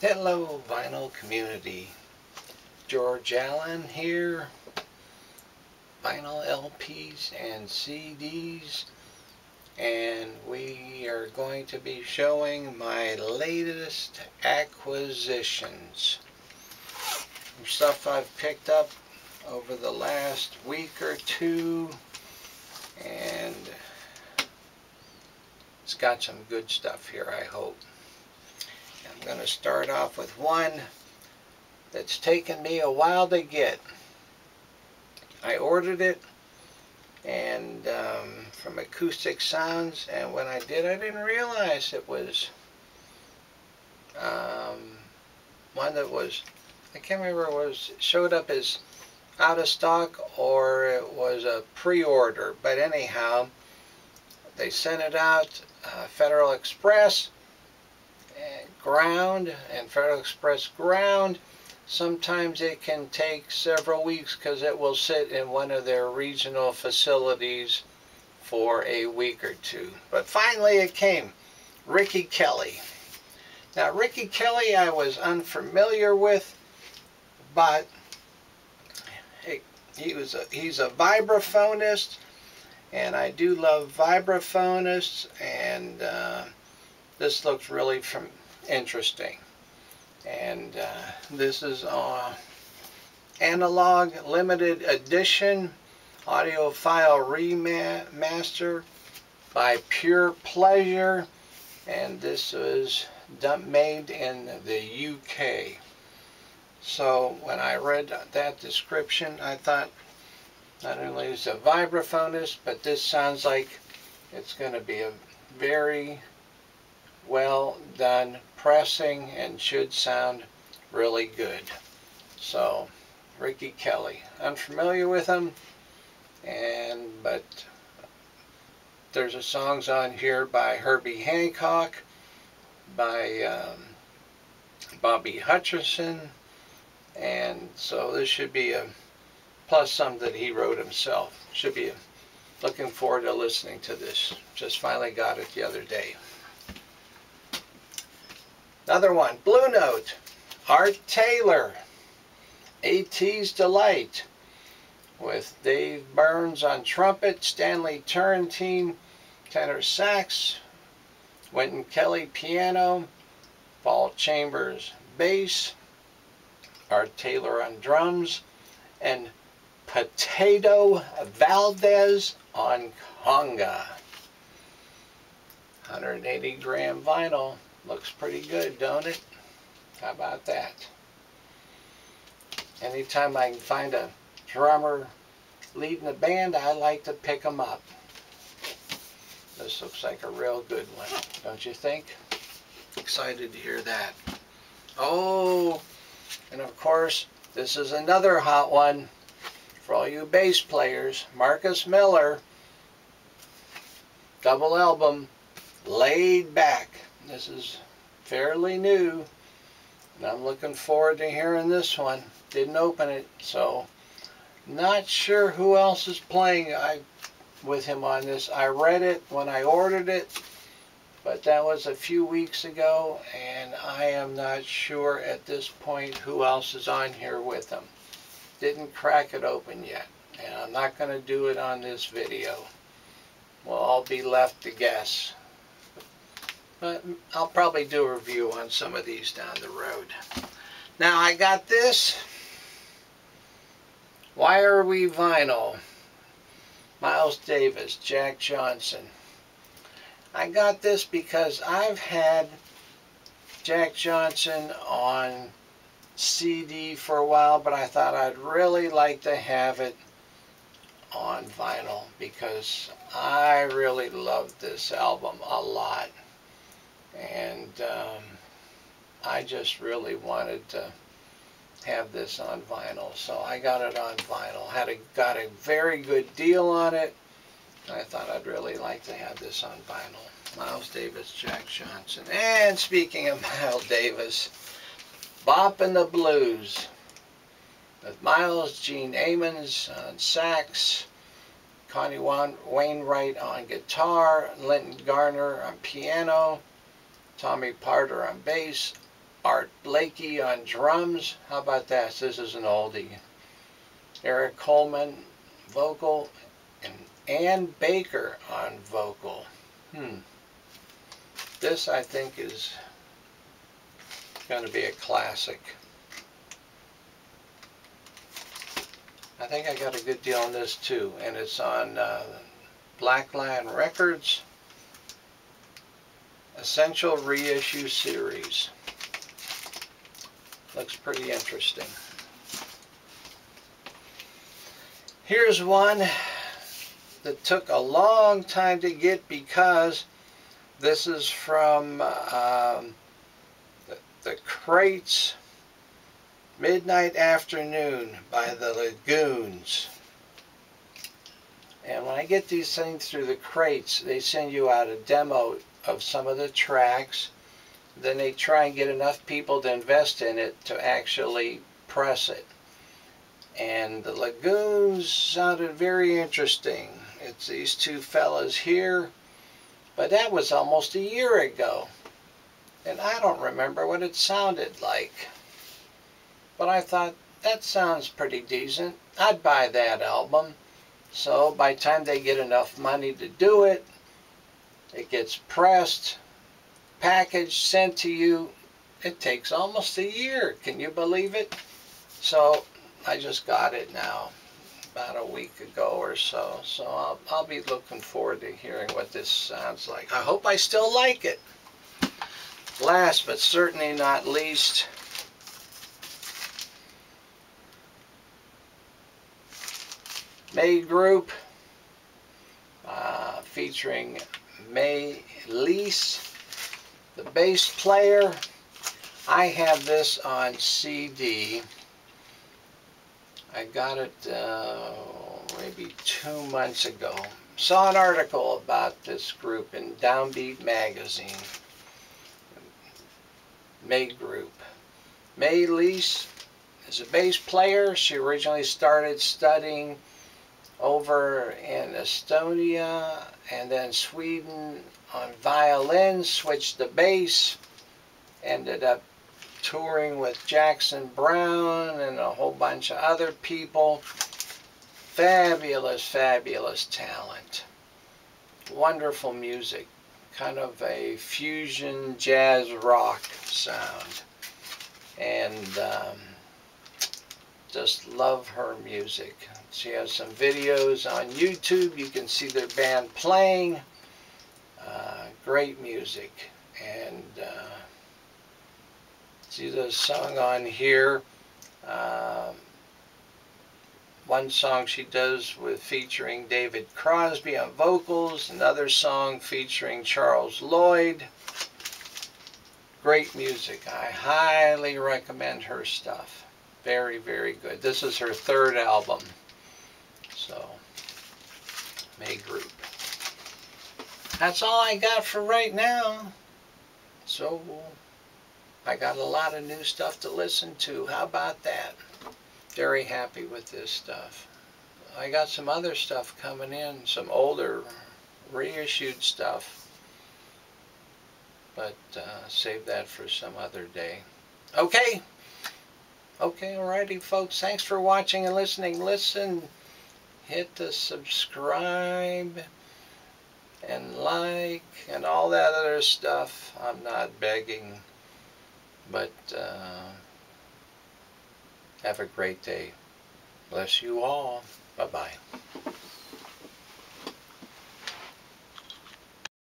Hello vinyl community. George Alan here. Vinyl LPs and CDs and we are going to be showing my latest acquisitions. Stuff I've picked up over the last week or two and it's got some good stuff here I hope. I'm going to start off with one that's taken me a while to get. I ordered it and um, from Acoustic Sounds and when I did I didn't realize it was um, one that was I can't remember it was showed up as out of stock or it was a pre-order but anyhow they sent it out uh, Federal Express ground and Federal Express ground. Sometimes it can take several weeks because it will sit in one of their regional facilities for a week or two. But finally it came. Ricky Kelly. Now Ricky Kelly I was unfamiliar with but he was a, he's a vibraphonist and I do love vibraphonists and uh, this looks really from interesting. And uh, this is uh, analog limited edition audiophile remaster by Pure Pleasure. And this was made in the UK. So when I read that description, I thought not only is a vibraphonist, but this sounds like it's going to be a very well done pressing and should sound really good. So, Ricky Kelly. I'm familiar with him, and but there's a songs on here by Herbie Hancock, by um, Bobby Hutcherson, and so this should be a plus some that he wrote himself. Should be a, looking forward to listening to this. Just finally got it the other day. Another one, Blue Note, Art Taylor, AT's Delight, with Dave Burns on trumpet, Stanley Turrentine, tenor sax, Wynton Kelly piano, Paul Chambers bass, Art Taylor on drums, and Patato Valdes on conga. 180 gram vinyl. Looks pretty good, don't it? How about that? Anytime I can find a drummer leading a band, I like to pick them up. This looks like a real good one, don't you think? Excited to hear that. Oh, and of course, this is another hot one for all you bass players. Marcus Miller, double album, Laid Back. This is fairly new. And I'm looking forward to hearing this one. Didn't open it, so not sure who else is playing I with him on this. I read it when I ordered it, but that was a few weeks ago, and I am not sure at this point who else is on here with him. Didn't crack it open yet, and I'm not going to do it on this video. We'll all be left to guess. But I'll probably do a review on some of these down the road. Now I got this. Why are we vinyl? Miles Davis, Jack Johnson. I got this because I've had Jack Johnson on CD for a while, but I thought I'd really like to have it on vinyl because I really love this album a lot and um, I just really wanted to have this on vinyl. So I got it on vinyl. Had a got a very good deal on it. I thought I'd really like to have this on vinyl. Miles Davis Jack Johnson. And speaking of Miles Davis Bopping the Blues with Miles Gene Ammons on sax Connie Wainwright on guitar Linton Garner on piano Tommy Potter on bass, Art Blakey on drums. How about that? This is an oldie. Earl Coleman vocal and Ann Baker on vocal. Hmm. This I think is going to be a classic. I think I got a good deal on this too, and it's on uh, Black Lion Records Essential Reissue Series. Looks pretty interesting. Here's one that took a long time to get because this is from um, the, the Qrates Midnight Afternoon by the Lagoons. And when I get these things through the Qrates, they send you out a demo of some of the tracks. Then they try and get enough people to invest in it to actually press it. And the Lagoons sounded very interesting. It's these two fellas here. But that was almost a year ago. And I don't remember what it sounded like. But I thought, that sounds pretty decent. I'd buy that album. So by the time they get enough money to do it, it gets pressed, packaged, sent to you. It takes almost a year. Can you believe it? So I just got it now about a week ago or so. So I'll, I'll be looking forward to hearing what this sounds like. I hope I still like it. Last but certainly not least, Mai Group uh, featuring Mai Leisz, the bass player. I have this on CD. I got it uh, maybe two months ago. Saw an article about this group in Downbeat magazine. Mai Group. Mai Leisz is a bass player. She originally started studying over in Estonia and then Sweden on violin, switched to bass, ended up touring with Jackson Browne and a whole bunch of other people. Fabulous, fabulous talent. Wonderful music. Kind of a fusion jazz rock sound. And um, just love her music. She has some videos on YouTube. You can see their band playing. Uh, great music. And uh, see the song on here. Uh, one song she does with featuring David Crosby on vocals. Another song featuring Charles Lloyd. Great music. I highly recommend her stuff. Very, very good. This is her third album. So, Mai Group. That's all I got for right now. So, I got a lot of new stuff to listen to. How about that? Very happy with this stuff. I got some other stuff coming in, some older reissued stuff. But uh, save that for some other day. Okay. Okay, alrighty folks. Thanks for watching and listening. Listen hit the subscribe and like and all that other stuff. I'm not begging, but uh, have a great day. Bless you all.